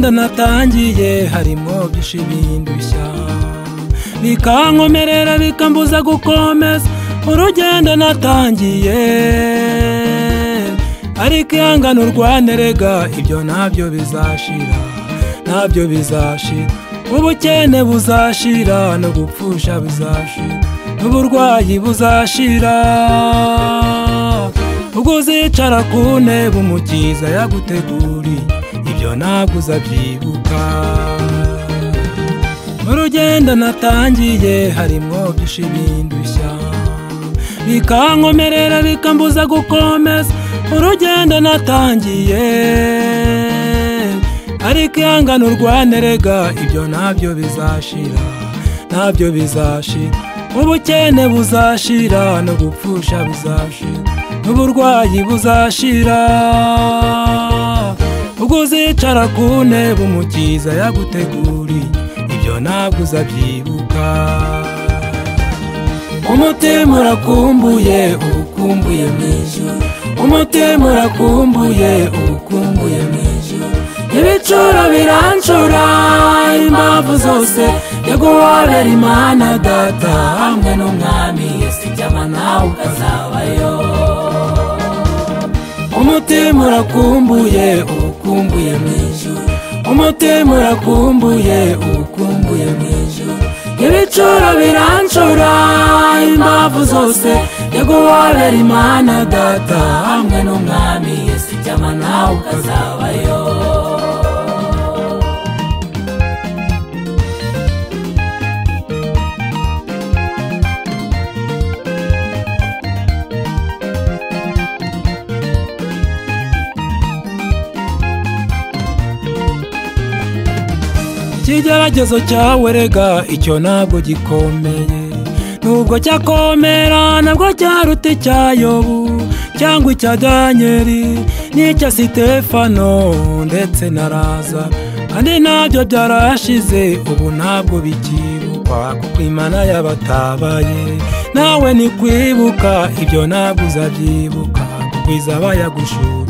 rugendo natangiye harimo byinshi bindushya bikankomerera bikambuza gukomeza. Urugendo natangiye. Ariko ihangane urwane rega ibyo ntabyo bizashira. Ntabyo bizashira. Ubukene buzashira no gupfusha bizashira. N'uburwayi buzashira. Ubwo uzicara ku ntebe umukiza yaguteguriye. Ibyo ntabwo uzabyibuka urugendo natangiye harimo byinshi bindushya. Bikankomerera bikambuza gukomeza. Urugendo natangiye ariko ihangane urwane rega ibyo ntabyo bizashira. Ntabyo bizashira. Ubukene buzashira no gupfusha bizashira. N'uburwayi buzashira. Ubwo uzicara ku ntebe umukiza yaguteguriye ibyo ntabwo uzabyibuka. Umutima urakumbuye ukumbuye mu ijuru. Umutima urakumbuye ukumbuye mu ijuru. Ibicuro birancura impamvu zose. Yo guhorera imana data hamwe n'umwami yesu ijyama nawe ukazabayo. Umutima urakumbuye ukumbuye mu ijuru umutima urakumbuye ukumbuye mu ijuru ibicuro birancura impamvu zose. Guhorera imana data hamwe n'umwami yesu ijyama nawe ukazabayo. Ikigeragezo cyawe rega icyo ntabwo gikomeye. Nubwo cyakomera nabwo cyaruta icya yobu cyangwa icya danyeli n'icya sitefano ndetse na raza kandi na byo byarashize ubu ntabwo bikibukwa kuko imana y'abatabaye. Nawe ni kwibuka ibyo ntabwo uzabyibuka kuko izaba yagushubije.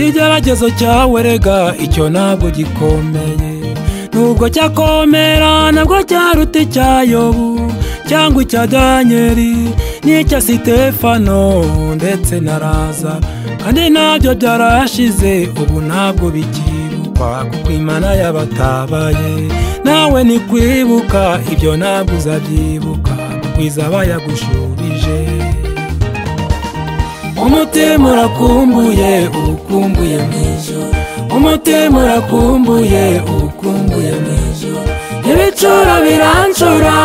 Ikigeragezo cyawe rega icyo ntabwo gikomeye. Nubwo cyakomera nabwo cyaruta icya yobu cyangwa icya danyeli n'icya sitefano ndetse na raza. Kandi na byo byarashize ubu ntabwo bikibukwa kuko imana y'abatabaye. Nawe ni kwibuka ibyo ntabwo uzabyibuka kuko izaba yagushubije. Umutima urakumbuye ukumbuye mu ijuru umutima urakumbuye ukumbuye mu ijuru ibicuro birancura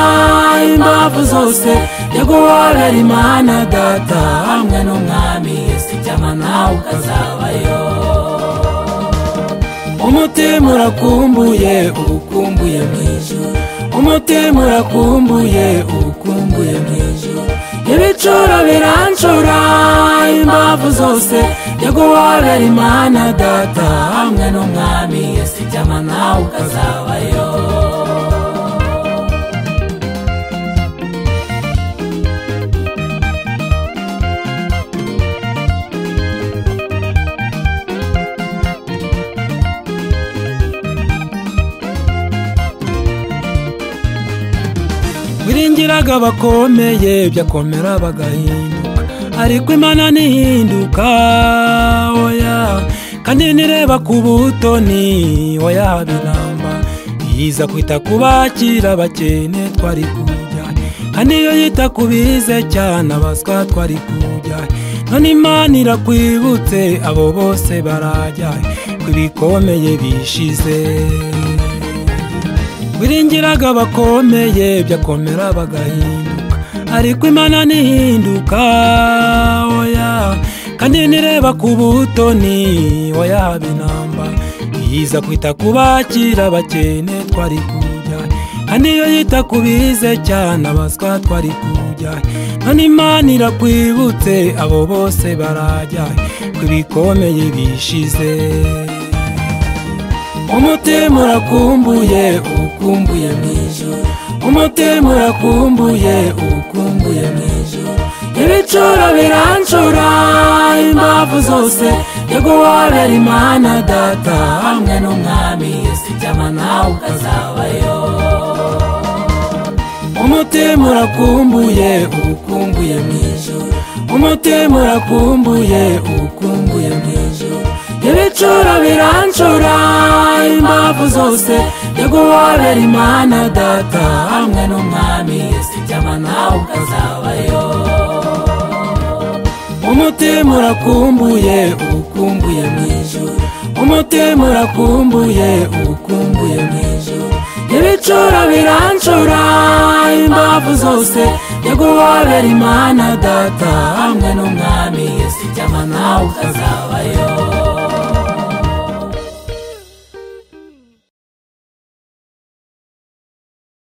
impamvu zose. Yo guhorera imana data hamwe n'umwami yesu ijyama nawe ukazabayo. Umutima urakumbuye ukumbuye mu ijuru umutima urakumbuye ukumbuye mu ijuru ibicuro birancura impamvu zose yo guhorera imana data hamwe n'umwami yesu ijyama nawe ukazabayo. Wiringiraga bakomeye byakomera bagahinduka. Ariko imana ntihinduka oya. Kandi nireba ku butoni oya binamba yiza kwita ku bakira bakene twari kujya kandi iyo yita ku bize cyane abaswa twari kujya none imana irakwibutse abo bose barajya ku bikomeye bishize. Wiringiraga bakomeye byakomera bagahinduka. Ariko imana ntihinduka oya. Kandi nireba ku butoni oya binamba. Yiza kwita ku bakira bakene twari kujya kandi iyo yita ku bize cyane abaswa twari kujya none imana irakwibutse abo bose barajya ku bikomeye bishize. Umutima urakumbuye ukumbuye mu ijuru umutima urakumbuye ukumbuye mu ijuru ibicuro birancura impamvu zose. Yaguhobera imana data hamwe n'umwami yesu icyama nawe ukazabayo. Umutima urakumbuye ukumbuye mu ijuru umutima urakumbuye ukumbuye mu ijuru ibicuro birancura imbavu zose. Yaguhobera imana data hamwe n'umwami yesu icyama nawe ukazabayo. Umutima urakumbuye ukumbuye mu ijuru. Umutima urakumbuye ukumbuye mu ijuru. Ibicuro birancura imbavu zose. Yaguhobera imana data hamwe n'umwami yesu icyama nawe ukazabayo.